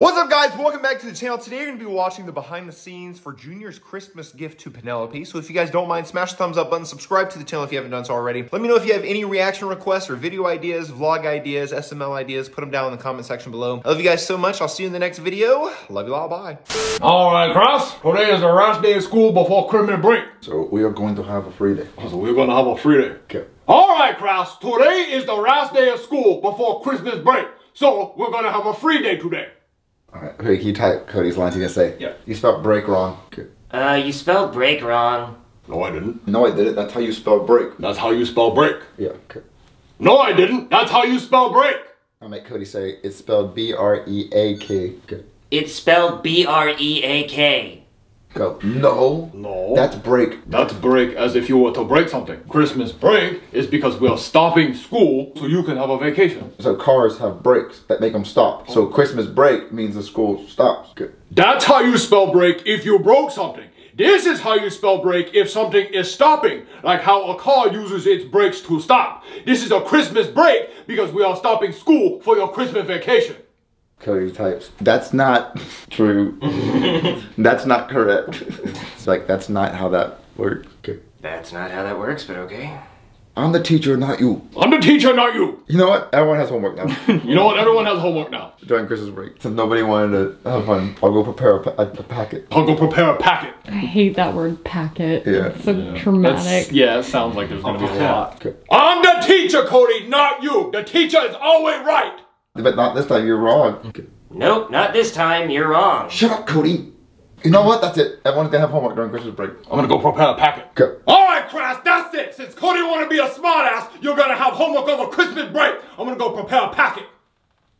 What's up guys, welcome back to the channel. Today you're going to be watching the behind the scenes for Junior's Christmas gift to Penelope. So if you guys don't mind, smash the thumbs up button, subscribe to the channel if you haven't done so already. Let me know if you have any reaction requests or video ideas, vlog ideas, SML ideas, put them down in the comment section below. I love you guys so much, I'll see you in the next video. Love you all, bye. All right, Cross. Today is the last day of school before Christmas break. So we are going to have a free day. So we're gonna have a free day. Okay. All right, Cross. Today is the last day of school before Christmas break. So we're gonna have a free day today. All right. Hey, can you type Cody's lines you gonna say? Yeah. You spelled break wrong. Okay. Uh, you spelled break wrong. No, I didn't. No, I didn't. That's how you spell break. That's how you spell break. Yeah. Okay. No, I didn't. That's how you spell break. I'll make Cody say it's spelled B R E A K. Okay. It's spelled B R E A K. Go. No. No. That's break. That's break as if you were to break something. Christmas break is because we are stopping school so you can have a vacation. So cars have brakes that make them stop. So Christmas break means the school stops. Good. That's how you spell break if you broke something. This is how you spell break if something is stopping, like how a car uses its brakes to stop. This is a Christmas break because we are stopping school for your Christmas vacation. Cody types. That's not true. that's not correct. it's like that's not how that works. Okay. That's not how that works, but okay. I'm the teacher, not you. I'm the teacher, not you. You know what? Everyone has homework now. You know what? Everyone has homework now. during Christmas break. Since nobody wanted to have fun, I'll go prepare a, pa- a, a packet. I'll go prepare a packet. I hate that word packet. Yeah. It's so traumatic. yeah, it sounds like there's gonna be a lot. Okay. I'm the teacher, Cody, not you. The teacher is always right. But not this time, you're wrong. Okay. Nope, not this time. You're wrong. Shut up, Cody. You know what? That's it. Everyone's gonna have homework during Christmas break. I'm gonna go prepare a packet. Okay. All right, Crash, that's it. Since Cody want to be a smartass, you're gonna have homework over Christmas break. I'm gonna go prepare a packet.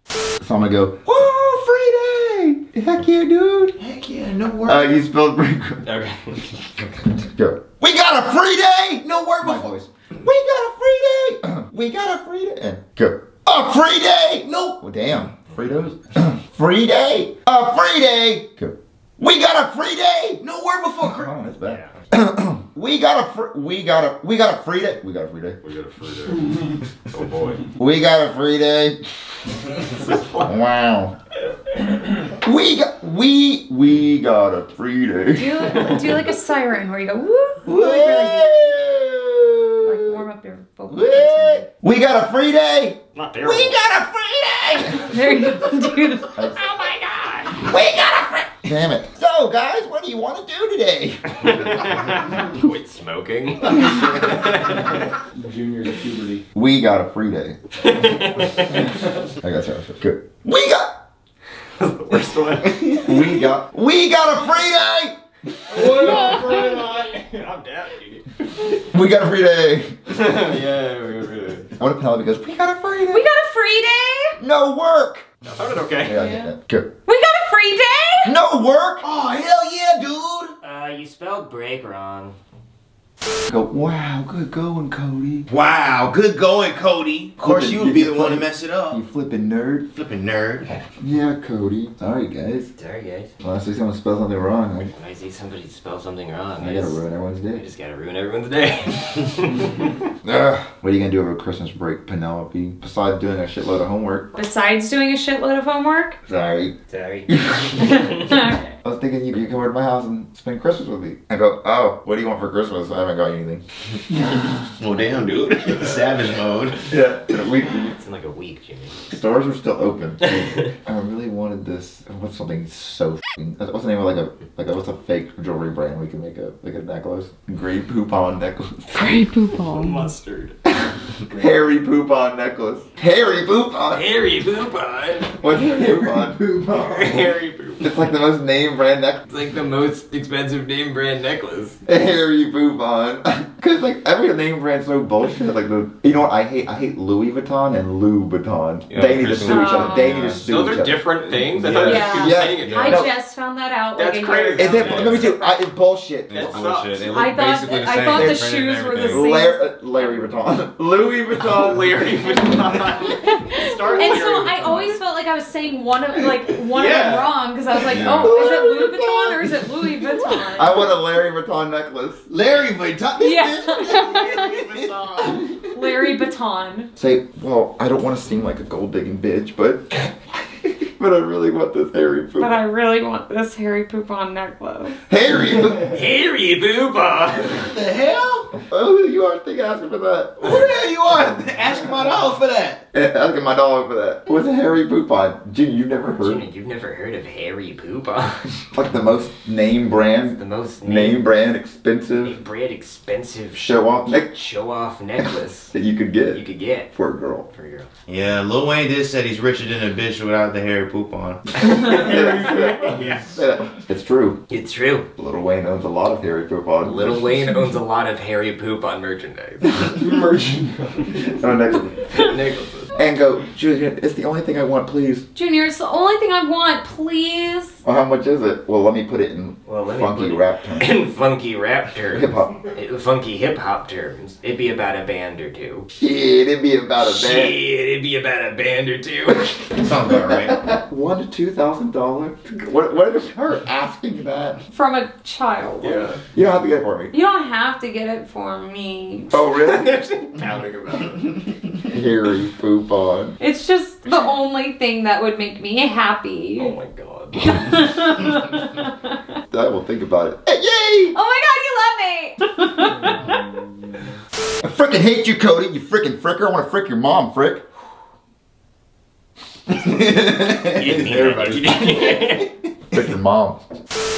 So I'm gonna go, whoa, free day! Heck yeah, dude. Heck yeah, no worries. Uh, you spelled break. Okay. Go. We got a free day! No word My voice. We got a free day! we got a free day! Go. A free day! No. Well, damn. Fritos? free day! A free day! Go. We got a free day! No word before Christmas. Oh, that's bad. we got a fr- we got a we got a free day. We got a free day. We got a free day. oh boy. We got a free day. wow. We got we we got a free day. Do do like a siren where you go woo, like, really, like warm up your vocal cords. We got a free day. Not terrible. We got a free day. There you go. Do the- oh We got a free. Damn it. So guys, what do you want to do today? Quit smoking. Junior puberty. We got a free day. I got sorry. Good. We got. That's The worst one. We got. We got a free day. What up, Friday I'm down, dude. We got a free day. yeah, we got a free day. What if Penelope goes? We got a free day. We got a free day. no work. Sounded okay. Yeah, I get. Good. We got a free day. No work. Oh hell yeah, dude. Uh, you spelled break wrong. Go. Wow, good going, Cody. Wow, good going, Cody. Of course, you would be the one to mess it up. You flipping nerd. Flipping nerd. Yeah, Cody. Sorry, guys. Sorry, guys. When I say someone spelled something wrong, I, When I see somebody spell something wrong, I I, gotta just, ruin everyone's day. I day. just gotta ruin everyone's day. Ugh. What are you gonna do over Christmas break, Penelope? Besides doing a shitload of homework. Besides doing a shitload of homework. Sorry. Sorry. okay. I was thinking you could come over to my house and spend Christmas with me. I go, oh, what do you want for Christmas? I haven't got you anything. Well, damn, dude. Savage mode. Yeah. We, it's in like a week, Jimmy. stores were still open. I really wanted this. What's something so f***ing- What's the name of like a like a, what's a fake jewelry brand we can make a like a necklace? Grey poupon necklace. Great poop all. Mustard. Harry poupon necklace. Harry poupon. Harry Poopon. What's poupon? Poupon. Harry Poopon. It's like the most name brand necklace. It's like the most expensive name brand necklace. Harry Poupon. Cause like every name brand's so bullshit. Like the you know what I hate? I hate Louis Vuitton and Louis Vuitton. Yeah, they need to sue each other. They need to sue Those each are other. different things. I Yeah. thought Yeah. you were Yeah. saying it. I No. just found that out That's like crazy. Is ago. it? Let me too. I, it's bullshit. It's sucks. bullshit. It I thought basically the I thought the shoes were the same. Larry, uh, Larry Vuitton. Louis Vuitton. Larry Vuitton. Start And Larry so I always felt like I was saying one of like one of them wrong because I was like, Yeah. oh, is it Louis Vuitton or is it Louis Vuitton? I want a Larry Vuitton necklace. Larry Vuitton. yeah, Larry Vuitton. Say, well, I don't want to seem like a gold digging bitch, but but I really want this Harry Poop. But. I really want this Harry Poupon necklace. Harry poop. Harry Poopa. What the hell? Oh, you are think asking for that. Who the hell you are? Asking my dog for that. Asking my dog for that. What's a Harry poop on? Junior, you've never heard Junior, you've never heard of Harry Poopa? like the most name brand, the most name brand expensive Name brand expensive show off neck show off necklace that you could get. you could get for a girl. for a girl. Yeah, Lil Wayne did said he's richer than a bitch without the hairy poop on. It's true. It's true. Little Wayne owns a lot of Harry poop on. Little Wayne owns a lot of Harry Poop on merchandise. Oh, next. Necklaces. And go, Junior, it's the only thing I want, please. Junior, it's the only thing I want, please. Well, how much is it? Well, let me put it in Well, let me funky put rap terms. In funky rap terms. Hip hop. Uh, Funky hip hop terms. It'd be about a band or two. Shit, it'd be about a Shit, band. it'd be about a band or two. Sounds about right. One to two thousand dollars. What? What is her asking that? From a child. yeah. You don't have to get it for me. You don't have to get it for me. Oh, really? Pounding about it. Harry poop on. It's just the only thing that would make me happy. Oh my god. oh I will think about it. Hey, yay! Oh my god, you love me! I freaking hate you, Cody. You freaking fricker. I want to frick your mom, frick. Everybody. Frick your mom.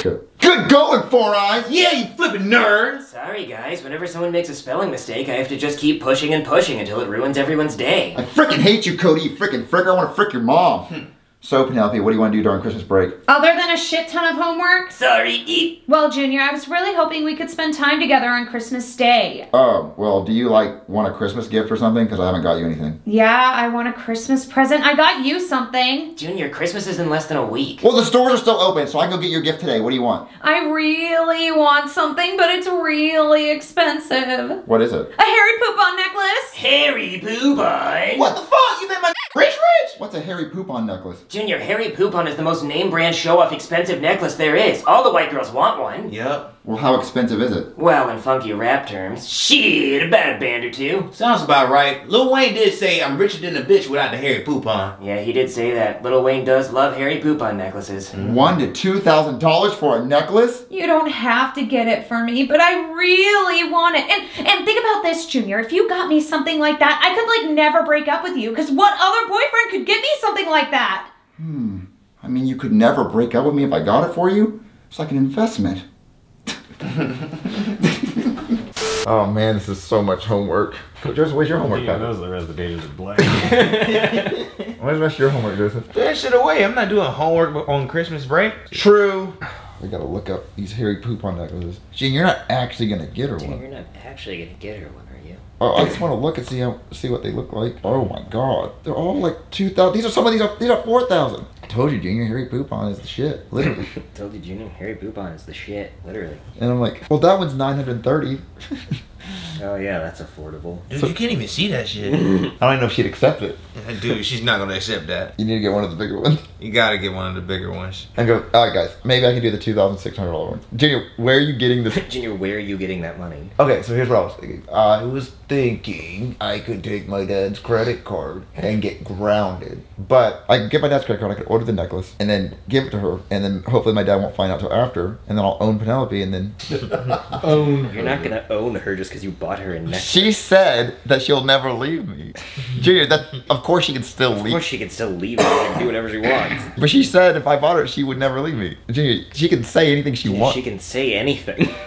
Good. Good going, Four Eyes. Yeah, you flipping nerd. Sorry guys, whenever someone makes a spelling mistake, I have to just keep pushing and pushing until it ruins everyone's day. I freaking hate you, Cody. You freaking fricker. I want to frick your mom. Hmm. So, Penelope, what do you want to do during Christmas break? Other than a shit ton of homework? Sorry, eat. Well, Junior, I was really hoping we could spend time together on Christmas Day. Oh, well, do you like want a Christmas gift or something? Because I haven't got you anything. Yeah, I want a Christmas present. I got you something. Junior, Christmas is in less than a week. Well, the stores are still open, so I can go get your gift today. What do you want? I really want something, but it's really expensive. What is it? A Harry Poupon necklace? Harry Poupon. What the fuck? You think my rich rich? What's a Harry Poupon necklace? Junior, Harry Poupon is the most name brand show off expensive necklace there is. All the white girls want one. Yep. Well, how expensive is it? Well, in funky rap terms, shit, about a band or two. Sounds about right. Lil Wayne did say I'm richer than a bitch without the Harry poop on. Yeah, he did say that. Little Wayne does love Harry Poupon necklaces. One to two thousand dollars for a necklace? You don't have to get it for me, but I really want it. And and think about this, Junior. If you got me something like that, I could like never break up with you. Cause what other boyfriend could get me something like that? Hmm. I mean, you could never break up with me if I got it for you. It's like an investment. oh man, this is so much homework. Joseph, where's your homework, Pat? knows the rest of the pages are blank. Where's the rest of your homework, Joseph? Put that shit away. I'm not doing homework on Christmas break. True. We gotta look up these Harry Poupon necklaces. Gene, you're not actually gonna get her Junior, one. you're not actually gonna get her one, are you? Oh, I just want to look and see how see what they look like. Oh my god, they're all like two thousand. These are some of these are these are four thousand. I told you, Junior, Harry Poupon is the shit, literally. Told you, Junior, Harry Poupon is the shit, literally. and I'm like, well, that one's nine hundred thirty. Oh yeah, that's affordable. Dude, you can't even see that shit. I don't even know if she'd accept it. Dude, she's not gonna accept that. You need to get one of the bigger ones. You gotta get one of the bigger ones. And go, all right, guys, maybe I can do the two thousand six hundred dollar one. Junior, where are you getting this? Junior, where are you getting that money? Okay, so here's what I was thinking. I was thinking I could take my dad's credit card and get grounded. But I could get my dad's credit card, I could order the necklace, and then give it to her, and then hopefully my dad won't find out till after, and then I'll own Penelope, and then own. You're not gonna own her just because you bought her a necklace. she said that she'll never leave me. Junior, that of course she can still leave. Of course, she can still leave her and do whatever she wants. But she said if I bought her, she would never leave me. Junior, she can say anything she wants. She can say anything.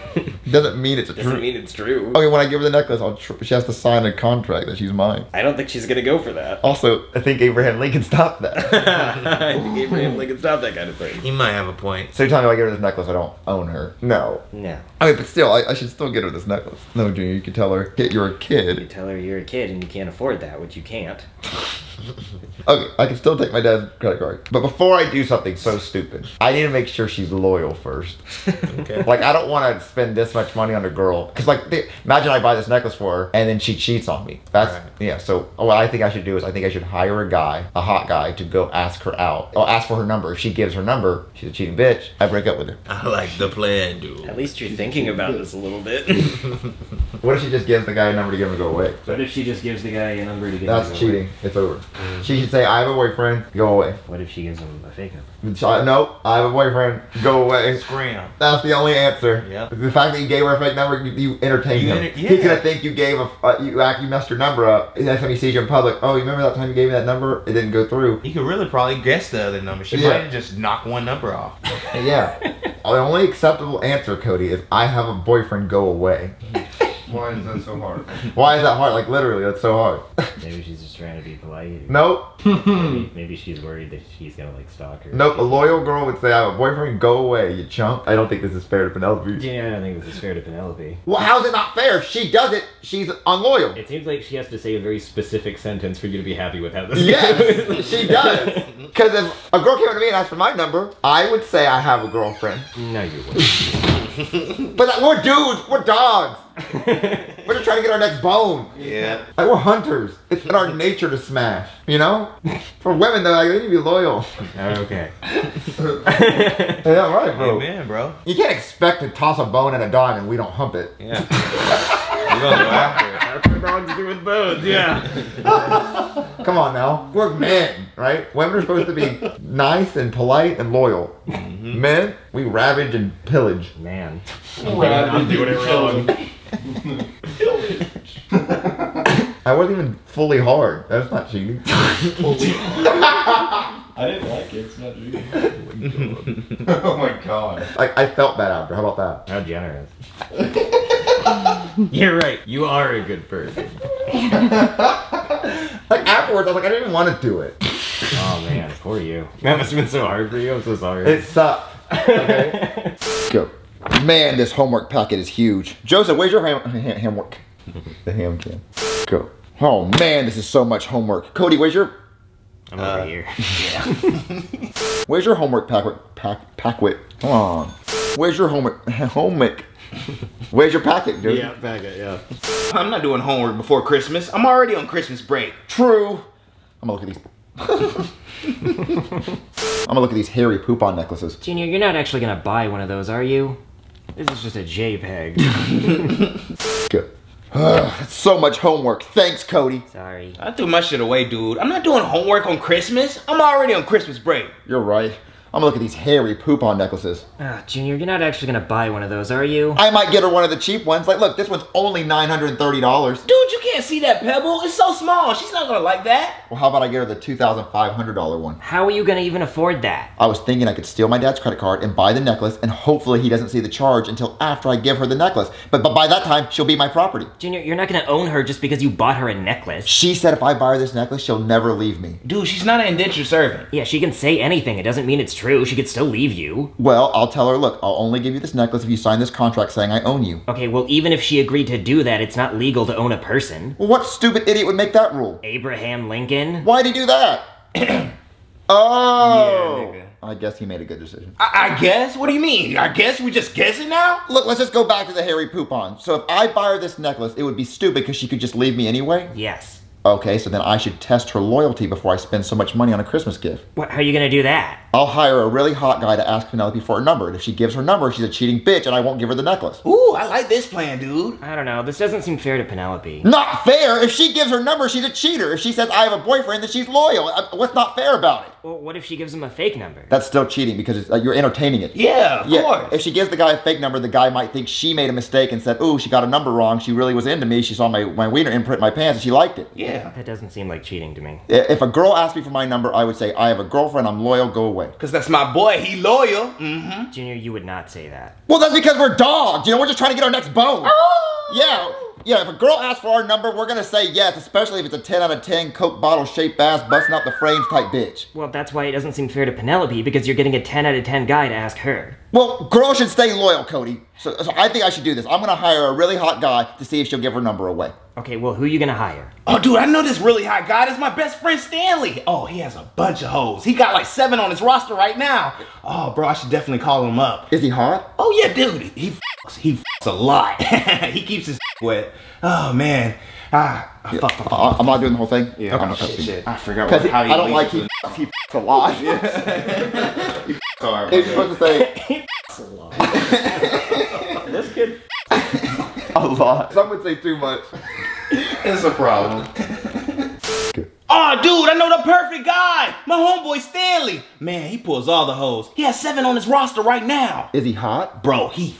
Doesn't mean it's true. Doesn't true. mean it's true. Okay, when I give her the necklace, I'll tr- she has to sign a contract that she's mine. I don't think she's gonna go for that. Also, I think Abraham Lincoln stopped that. I think Abraham Lincoln stop that kind of thing. He might have a point. so you're telling me if I give her this necklace, I don't own her? No. No. I mean, but still, I, I should still get her this necklace. No, Junior, you can tell her, "Kid, you're a kid. You kid. tell her you're a kid and you can't afford that, which you can't. Okay, I can still take my dad's credit card. But before I do something so stupid, I need to make sure she's loyal first. Okay. Like, I don't want to spend this much money on a girl. Because, like, they, imagine I buy this necklace for her and then she cheats on me. That's, Right. yeah. So, what I think I should do is I think I should hire a guy, a hot guy, to go ask her out. I'll ask for her number. If she gives her number, she's a cheating bitch. I break up with her. I like the plan, dude. At least you're thinking about this a little bit. What if she just gives the guy a number to give him to go away? What if she just gives the guy a number to get That's him to go cheating. It's over. She should say, I have a boyfriend, go away. away? What if she gives him a fake number? So, no, I have a boyfriend, go away. Scram. That's the only answer. Yep. The fact that you gave her a fake number, you, you entertained You him. enter- He's yeah. gonna think you gave a, uh, you act, you messed your number up. Next time he sees you in public, oh, you remember that time you gave me that number? It didn't go through. He could really probably guess the other number. She Yeah. might have just knocked one number off. Yeah. the only acceptable answer, Cody, is I have a boyfriend, go away. Why is that so hard? Why is that hard? Like literally, that's so hard. Maybe she's just trying to be polite. nope. Maybe, maybe she's worried that she's gonna like stalk her. Nope. A loyal girl would say, I have a boyfriend, go away, you chump. I don't think this is fair to Penelope. Yeah, I don't think this is fair to Penelope. Well, how's it not fair? If she does it, she's unloyal. It seems like she has to say a very specific sentence for you to be happy with how this Yes, goes. she does. Because if a girl came up to me and asked for my number, I would say I have a girlfriend. no, you wouldn't. But like, we're dudes, we're dogs. We're just trying to get our next bone. Yeah. Like we're hunters. It's in our nature to smash. You know? For women though, like, they need to be loyal. okay. Yeah, right, bro. Amen, bro. You can't expect to toss a bone at a dog and we don't hump it. Yeah. We're gonna go after. That's what dogs do with bones, yeah. Come on now. We're men, right? Women are supposed to be nice and polite and loyal. Mm-hmm. Men, we ravage and pillage. Man. I'm doing it wrong. I wasn't even fully hard. That's not cheating. I didn't like it. It's not cheating. oh my god. Like I felt that after. How about that? How generous. You're right. You are a good person. Like afterwards, I was like, I didn't even want to do it. Oh man, poor you. That must have been so hard for you. I'm so sorry. It sucked. Okay. Go. Man, this homework packet is huge. Joseph, where's your ham, ham homework? The ham can. Go. Oh man, this is so much homework. Cody, where's your I'm over uh, here. Yeah. where's your homework packet? Pack packwit. Come on. Where's your homework homework? Where's your packet, dude? back it, yeah. I'm not doing homework before Christmas. I'm already on Christmas break. True. I'm gonna look at these. I'm gonna look at these hairy poop on necklaces. Junior, you're not actually gonna buy one of those, are you? This is just a JPEG. Good. That's so much homework. Thanks, Cody. Sorry. I threw my shit away, dude. I'm not doing homework on Christmas. I'm already on Christmas break. You're right. I'm gonna look at these hairy poop on necklaces. Ah, Junior, you're not actually gonna buy one of those, are you? I might get her one of the cheap ones. Like, look, this one's only $930. Dude, you can't see that pebble. It's so small. She's not gonna like that. Well, how about I get her the $2,500 one? How are you gonna even afford that? I was thinking I could steal my dad's credit card and buy the necklace, and hopefully he doesn't see the charge until after I give her the necklace. But, but by that time, she'll be my property. Junior, you're not gonna own her just because you bought her a necklace. She said if I buy her this necklace, she'll never leave me. Dude, she's not an indentured servant. Yeah, she can say anything. It doesn't mean it's true. She could still leave you. Well, I'll tell her, look, I'll only give you this necklace if you sign this contract saying I own you. Okay, well, even if she agreed to do that, it's not legal to own a person. Well, what stupid idiot would make that rule? Abraham Lincoln? Why'd he do that? oh! Yeah. I guess he made a good decision. I, I guess? What do you mean? I guess we just guessing now? Look, let's just go back to the hairy poop on. So if I buy her this necklace, it would be stupid because she could just leave me anyway? Yes. Okay, so then I should test her loyalty before I spend so much money on a Christmas gift. What, how are you gonna do that? I'll hire a really hot guy to ask Penelope for her number, and if she gives her number, she's a cheating bitch and I won't give her the necklace. Ooh, I like this plan, dude. I don't know. This doesn't seem fair to Penelope. Not fair! If she gives her number, she's a cheater. If she says I have a boyfriend, then she's loyal. Uh, What's not fair about it? Well, what if she gives him a fake number? That's still cheating because it's, uh, you're entertaining it. Yeah, of Yeah, course. if she gives the guy a fake number, the guy might think she made a mistake and said, "Ooh, she got a number wrong. She really was into me. She saw my, my wiener imprint in my pants and she liked it." yeah. That doesn't seem like cheating to me. If a girl asked me for my number, I would say, "I have a girlfriend. I'm loyal. Go away." Because that's my boy. He loyal. Mm-hmm. Junior, you would not say that. Well, that's because we're dogs. You know, we're just trying to get our next bone. Yeah, yeah. If a girl asks for our number, we're gonna say yes, especially if it's a 10 out of 10 Coke bottle shaped ass busting out the frames type bitch. Well, that's why it doesn't seem fair to Penelope because you're getting a 10 out of 10 guy to ask her. Well, girls should stay loyal, Cody. So, so I think I should do this. I'm gonna hire a really hot guy to see if she'll give her number away. Okay, well, who are you gonna hire? Oh, dude, I know this really hot guy. That's my best friend Stanley. Oh, he has a bunch of hoes. He got like seven on his roster right now. Oh, bro, I should definitely call him up. Is he hot? Oh yeah, dude, he fucks, he fucks a lot. he keeps his wet. Oh man, ah, ah, fuck, fuck, fuck. I- I'm not doing the whole thing. Yeah, Okay, oh, okay. shit, shit. I forgot what, how he I don't like he he f***s a lot. He's supposed to say, this kid. oh A lot. Some would say too much. It's a problem. Oh, dude, I know the perfect guy. My homeboy Stanley. Man, he pulls all the hoes. He has seven on his roster right now. Is he hot? Bro, he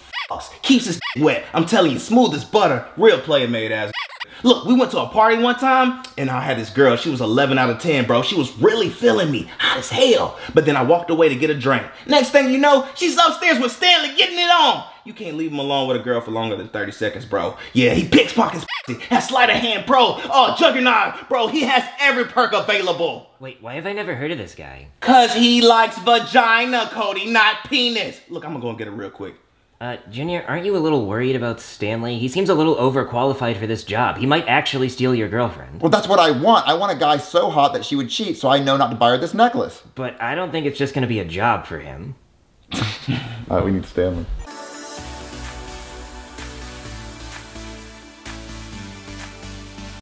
Keeps his wet. I'm telling you, smooth as butter. Real player made ass. Look, we went to a party one time, and I had this girl. She was 11 out of 10, bro. She was really feeling me, hot as hell. But then I walked away to get a drink. Next thing you know, she's upstairs with Stanley getting it on. You can't leave him alone with a girl for longer than 30 seconds, bro. Yeah, he pickpockets, has sleight of hand, bro. Oh, uh, Juggernaut, bro. He has every perk available. Wait, why have I never heard of this guy? Cause he likes vagina, Cody, not penis. Look, I'm gonna go and get it real quick. Uh, Junior, aren't you a little worried about Stanley? He seems a little overqualified for this job. He might actually steal your girlfriend. Well, that's what I want. I want a guy so hot that she would cheat, so I know not to buy her this necklace. But I don't think it's just gonna be a job for him. All right, we need Stanley.